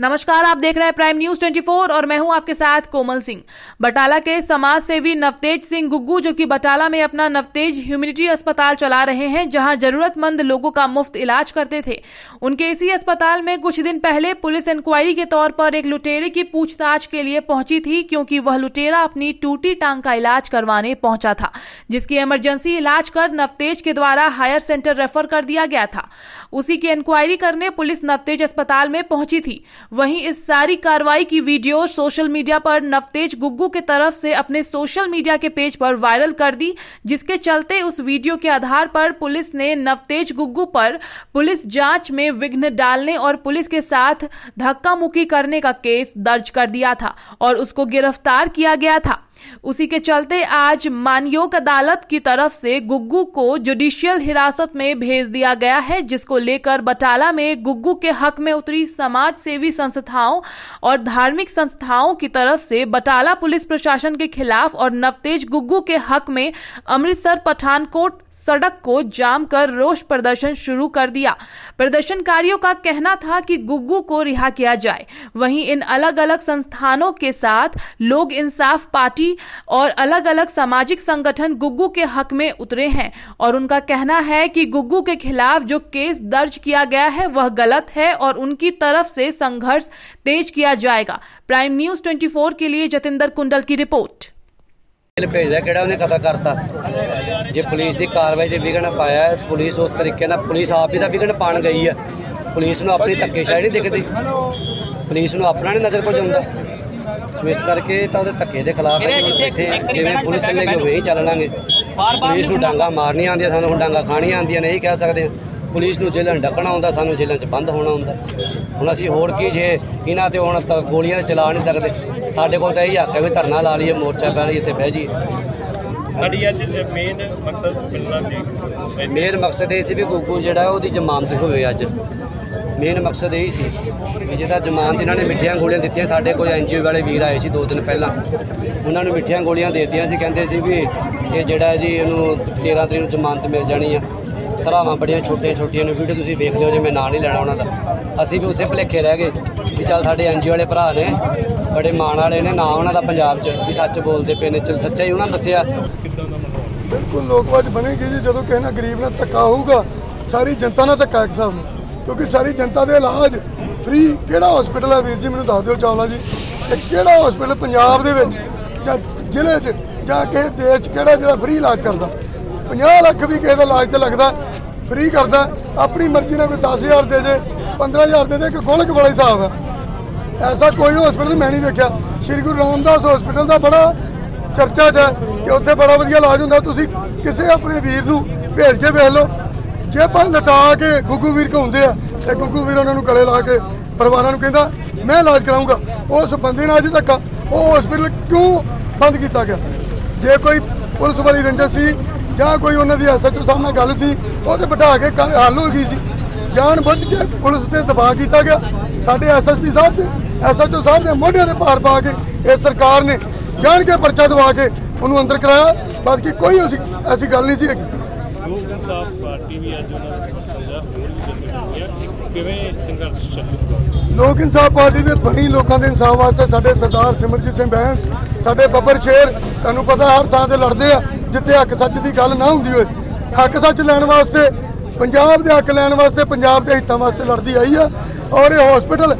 नमस्कार, आप देख रहे हैं प्राइम न्यूज़ 24 और मैं हूँ आपके साथ कोमल सिंह। बटाला के समाज सेवी नवतेज सिंह गुग्गू, जो कि बटाला में अपना नवतेज ह्यूमिनिटी अस्पताल चला रहे हैं, जहाँ जरूरतमंद लोगों का मुफ़्त इलाज करते थे। उनके इसी अस्पताल में कुछ दिन पहले पुलिस इंक्वायरी के तौर पर एक लुटेरे की पूछताछ के लिए पहुँची थी, क्योंकि वह लुटेरा अपनी टूटी टांग का इलाज करवाने पहुँचा था, जिसकी इमरजेंसी इलाज कर नवतेज के द्वारा हायर सेंटर रेफर कर दिया गया था। उसी की इंक्वायरी करने पुलिस नवतेज अस्पताल में पहुँची थी। वहीं इस सारी कार्रवाई की वीडियो सोशल मीडिया पर नवतेज गुग्गू के तरफ़ से अपने सोशल मीडिया के पेज पर वायरल कर दी, जिसके चलते उस वीडियो के आधार पर पुलिस ने नवतेज गुग्गू पर पुलिस जाँच में विघ्न डालने और पुलिस के साथ धक्का मुक्की करने का केस दर्ज कर दिया था और उसको गिरफ़्तार किया गया था। उसी के चलते आज मानयोग अदालत की तरफ़ से गुग्गू को जुडिशियल हिरासत में भेज दिया गया है, जिसको लेकर बटाला में गुग्गू के हक में उतरी समाज सेवी संस्थाओं और धार्मिक संस्थाओं की तरफ़ से बटाला पुलिस प्रशासन के खिलाफ और नवतेज गुग्गू के हक में अमृतसर पठानकोट सड़क को जाम कर रोष प्रदर्शन शुरू कर दिया। प्रदर्शनकारियों का कहना था कि गुग्गू को रिहा किया जाए। वहीं इन अलग अलग संस्थानों के साथ लोग इंसाफ पार्टी और अलग अलग सामाजिक संगठन गुग्गू के हक में उतरे हैं और उनका कहना है कि गुग्गू के खिलाफ जो केस दर्ज किया गया है वह गलत है और उनकी तरफ से संघर्ष तेज किया जाएगा प्राइम न्यूज 24 के लिए जतिंदर कुंडल की रिपोर्ट ਬਿੱਲ ਭੇਜਿਆ ਕਿਹੜਾ ਉਹਨੇ ਕਦਾ ਕਰਤਾ ਜੇ ਪੁਲਿਸ ਦੀ ਕਾਰਵਾਈ 'ਚ ਵਿਘਨ ਪਾਇਆ ਹੈ, ਪੁਲਿਸ ਉਸ ਤਰੀਕੇ ਨਾਲ ਪੁਲਿਸ ਆਪ ਹੀ ਤਾਂ ਵਿਘਨ ਪਾਣ ਗਈ ਹੈ ਪੁਲਿਸ ਨੂੰ ਆਪਣੀ ਧੱਕੇਸ਼ਾਹੀ ਨਹੀਂ ਦਿਖਦੀ ਪੁਲਿਸ ਨੂੰ ਆਪਣਾ ਨਹੀਂ ਨਜ਼ਰ ਕੁਝ ਆਉਂਦਾ ਸੋ ਇਸ ਕਰਕੇ ਤਾਂ ਉਹਦੇ ਧੱਕੇ ਦੇ ਖਿਲਾਫ ਕਿ। ਜਿਵੇਂ ਪੁਲਿਸ ਚੱਲੇਗੀ ਉਹ ਹੀ ਚੱਲਣਾਗੇ ਪੁਲਿਸ ਨੂੰ ਡਾਂਗਾ ਮਾਰਨੀਆਂ ਆਉਂਦੀਆਂ ਸਾਨੂੰ ਹੁਣ ਡਾਂਗਾ ਖਾਣੀਆਂ ਆਉਂਦੀਆਂ ਨੇ ਇਹ ਕਹਿ ਸਕਦੇ ਪੁਲਿਸ ਨੂੰ ਜੇਲ੍ਹਾਂ ਡੱਕਣਾ ਹੁੰਦਾ ਸਾਨੂੰ ਜੇਲ੍ਹਾਂ 'ਚ ਬੰਦ ਹੋਣਾ ਹੁੰਦਾ। ਹੁਣ ਅਸੀਂ ਹੋਰ ਕੀ ਜੇ ਇਹਨਾਂ ਤੇ ਹੁਣ ਤਾਂ ਗੋਲੀਆਂ ਚਲਾ ਨਹੀਂ ਸਕਦੇ। ਸਾਡੇ ਕੋਲ ਤਾਂ ਇਹੀ ਹੱਕ ਹੈ ਵੀ ਧਰਨਾ ਲਾ ਲਈਏ ਮੋਰਚਾ ਪੈ ਲਈਏ ਇੱਥੇ ਬਹਿ ਜਾਈਏ। ਸਾਡੀ ਅੱਜ ਮੇਨ ਮਕਸਦ ਮਿਲਣਾ ਸੀ। ਮੇਨ ਮਕਸਦ ਇਹ ਸੀ ਵੀ ਗੁੱਗੂ ਜਿਹੜਾ ਉਹਦੀ ਜ਼ਮਾਨਤ ਹੋਵੇ ਅੱਜ। ਮੇਨ ਮਕਸਦ ਇਹ ਹੀ ਸੀ ਵੀ ਜਿਹਦਾ ਜ਼ਮਾਨਤ ਇਹਨਾਂ ਨੇ ਮਿੱਠੀਆਂ ਗੋਲੀਆਂ ਦਿੱਤੀਆਂ, ਸਾਡੇ ਕੋਲ ਐਨਜੀਓ ਵਾਲੇ ਵੀਰ ਆਏ ਸੀ ਦੋ ਦਿਨ ਪਹਿਲਾਂ। ਉਹਨਾਂ ਨੂੰ ਮਿੱਠੀਆਂ ਗੋਲੀਆਂ ਦੇ ਦਿੱਤੀਆਂ ਸੀ, ਕਹਿੰਦੇ ਸੀ ਵੀ ਇਹ ਜਿਹੜਾ ਜੀ, ਇਹਨੂੰ 13 ਤਰੀਕ ਨੂੰ ਜ਼ਮਾਨਤ ਮਿਲ ਜਾਣੀ ਆ। ਧਰਾਵਾਂ ਬੜੀਆਂ ਛੋਟੀਆਂ ਛੋਟੀਆਂ ਨੇ, ਵੀਡੀਓ ਤੁਸੀਂ ਵੇਖ ਲਿਓ ਜੇ ਮੈਂ ਨਾਂ ਨਹੀਂ ਲੈਣਾ ਉਹਨਾਂ ਦਾ। ਅਸੀਂ ਵੀ ਉਸੇ ਭੁਲੇਖੇ ਰਹਿ ਗਏ ਵੀ ਚੱਲ ਸਾਡੇ ਐਨਜੀਓ ਵਾਲੇ ਭਰਾ ਨੇ, ਬੜੇ ਮਾਣ ਵਾਲੇ ਨੇ, ਨਾਂ ਉਹਨਾਂ ਦਾ ਪੰਜਾਬ 'ਚ ਵੀ ਸੱਚ ਬੋਲਦੇ ਪਏ ਨੇ। ਚਲ ਸੱਚਾ ਹੀ ਉਹਨਾਂ ਨੇ ਦੱਸਿਆ। ਬਿਲਕੁਲ ਲੋਕਵਾਜ ਬਣੇਗੀ ਜੀ। ਜਦੋਂ ਕਿਸੇ ਨਾਲ ਗਰੀਬ ਨਾਲ ਧੱਕਾ ਹੋਊਗਾ, ਸਾਰੀ ਜਨਤਾ ਨਾਲ ਧੱਕਾ ਇੱਕ ਹਿਸਾਬ ਨਾਲ। ਕਿਉਂਕਿ ਸਾਰੀ ਜਨਤਾ ਦੇ ਇਲਾਜ ਫ੍ਰੀ ਕਿਹੜਾ ਹਸਪੀਟਲ ਹੈ ਵੀਰ ਜੀ? ਮੈਨੂੰ ਦੱਸ ਦਿਓ ਚਾਵਲਾ ਜੀ। ਇਹ ਕਿਹੜਾ ਹਸਪੀਟਲ ਪੰਜਾਬ ਦੇ ਵਿੱਚ ਜਾਂ ਜ਼ਿਲ੍ਹੇ 'ਚ ਜਾਂ ਕਿਸੇ ਦੇਸ਼ 'ਚ ਕਿਹੜਾ ਜਿਹੜਾ ਫ੍ਰੀ ਇਲਾਜ ਕਰਦਾ? 50 ਲੱਖ ਵੀ ਕਿਸੇ ਦਾ ਇਲਾਜ ਤੇ ਲੱਗਦਾ ਫ੍ਰੀ ਕਰਦਾ। ਆਪਣੀ ਮਰਜ਼ੀ ਨਾਲ ਕੋਈ 10000 ਦੇ ਜੇ 15000 ਦੇ ਦੇ, ਇੱਕ ਗੋਲਕ ਵਾਲਾ ਹਿਸਾਬ ਹੈ ਐਸਾ ਕੋਈ ਹਸਪੀਟਲ ਮੈਂ ਨਹੀਂ ਵੇਖਿਆ। ਸ਼੍ਰੀ ਗੁਰੂ ਰਾਮਦਾਸ ਹਸਪੀਟਲ ਦਾ ਬੜਾ ਚਰਚਾ 'ਚ ਹੈ ਕਿ ਉੱਥੇ ਬੜਾ ਵਧੀਆ ਇਲਾਜ ਹੁੰਦਾ। ਤੁਸੀਂ ਕਿਸੇ ਆਪਣੇ ਵੀਰ ਨੂੰ ਭੇਜ ਕੇ ਵੇਖ ਲਓ। ਜੇ ਪਾ ਲਟਾ ਕੇ ਗੁੱਗੂ ਵੀਰ ਘੁੰਮਦੇ ਆ, ਤੇ ਗੁੱਗੂ ਵੀਰ ਉਹਨਾਂ ਨੂੰ ਗਲੇ ਲਾ ਕੇ ਪਰਿਵਾਰਾਂ ਨੂੰ ਕਹਿੰਦਾ, ਮੈਂ ਇਲਾਜ ਕਰਾਉਂਗਾ ਉਸ ਬੰਦੇ ਨਾਲ ਅਜੇ ਤੱਕ ਉਹ ਹਸਪੀਟਲ ਕਿਉਂ ਬੰਦ ਕੀਤਾ ਗਿਆ? ਜੇ ਕੋਈ ਪੁਲਿਸ ਵਾਲੀ ਰੰਜਸ ਸੀ, ਜਾਂ ਕੋਈ ਉਹਨਾਂ ਦੀ ਐਸਐਚਓ ਸਾਹਿਬ ਨਾਲ ਗੱਲ ਸੀ, ਉਹ ਤੇ ਬਿਠਾ ਕੇ ਗੱਲ ਹੱਲ ਹੋ ਗਈ ਸੀ। ਜਾਣ ਬੁੱਝ ਕੇ ਪੁਲਿਸ ਤੇ ਦਬਾਅ ਕੀਤਾ ਗਿਆ। ਸਾਡੇ ਐਸਐਸਪੀ ਸਾਹਿਬ ਦੇ ਐਸਐਚਓ ਸਾਹਿਬ ਦੇ ਮੋਢਿਆਂ ਤੇ ਭਾਰ ਪਾ ਕੇ ਇਹ ਸਰਕਾਰ ਨੇ ਜਾਣ ਕੇ ਪਰਚਾ ਦਵਾ ਕੇ ਉਹਨੂੰ ਅੰਦਰ ਕਰਾਇਆ। ਬਾਕੀ ਕੋਈ ਐਸੀ ਐਸੀ ਗੱਲ ਨਹੀਂ ਸੀ ਹੈਗੀ। ਲੋਕ ਇਨਸਾਫ ਪਾਰਟੀ ਵੀ ਅੱਜ ਉਹਨਾਂ ਦਾ ਜਿਹੜਾ ਹੋਰ ਵੀ ਜਨਰਲ ਹੋਈ ਕਿਵੇਂ ਸੰਘਰਸ਼ ਚੱਲੂਗਾ ਲੋਕ ਇਨਸਾਫ ਪਾਰਟੀ ਦੇ ਬਣੀ ਲੋਕਾਂ ਦੇ ਇਨਸਾਫ ਵਾਸਤੇ ਸਾਡੇ ਸਰਦਾਰ ਸਿਮਰਜੀਤ ਸਿੰਘ ਬੈਂਸ ਸਾਡੇ ਬੱਬਰ ਸ਼ੇਰ, ਤੁਹਾਨੂੰ ਪਤਾ ਹਰ ਥਾਂ ਤੇ ਲੜਦੇ ਆ, ਜਿੱਥੇ ਹੱਕ ਸੱਚ ਦੀ ਗੱਲ ਨਾ ਹੁੰਦੀ ਹੋਏ। ਹੱਕ ਸੱਚ ਲੈਣ ਵਾਸਤੇ, ਪੰਜਾਬ ਦੇ ਹੱਕ ਲੈਣ ਵਾਸਤੇ, ਪੰਜਾਬ ਦੇ ਹਿੱਤਾਂ ਵਾਸਤੇ ਲੜਦੀ ਆਈ ਆ ਔਰ ਇਹ ਹਸਪੀਟਲ